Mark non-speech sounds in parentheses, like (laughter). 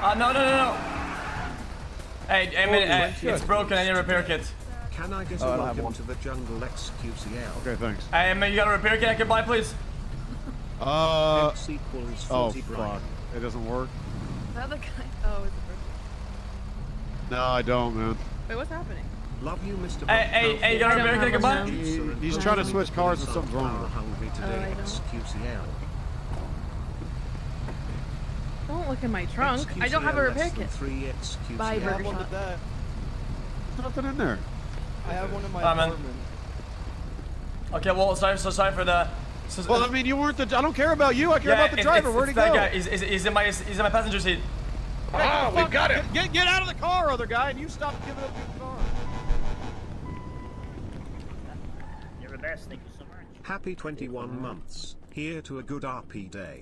Uh, no, no, no, no. Hey, hey, Oh, man, uh, it's broken. I need a repair kit. Can I get Oh, I a don't have welcome one. to the jungle XQCL? Okay, thanks. Hey, man, you got a repair kit I can buy, please? Uh, X equals oh 40 fuck, Brian. it doesn't work. The other guy. (laughs) Oh, it's a. No, I don't, man. Wait, what's happening? Love you, Mr. Hey, hey, hey, you got a I don't repair kit I can buy? have one He- he's trying to switch cars and something's wrong with it. Hungry Oh, today, I don't. Don't look in my trunk. I don't have a repair kit. Three XQCL. Bye, I have Burger one Shot. of that. There's nothing in there. I have one in my man. apartment. Okay, well, sorry, so sorry for the. So, Well, I mean, you weren't the. I don't care about you. I care yeah, about the it- driver. it's- Where'd he it's that go? guy. He's, he's, he's in my he's in my passenger seat. Ah, we got him. Get, get out of the car, other guy, and you stop giving up your car. You're the best. Thank you so much. Happy 21 months. Here to a good RP day.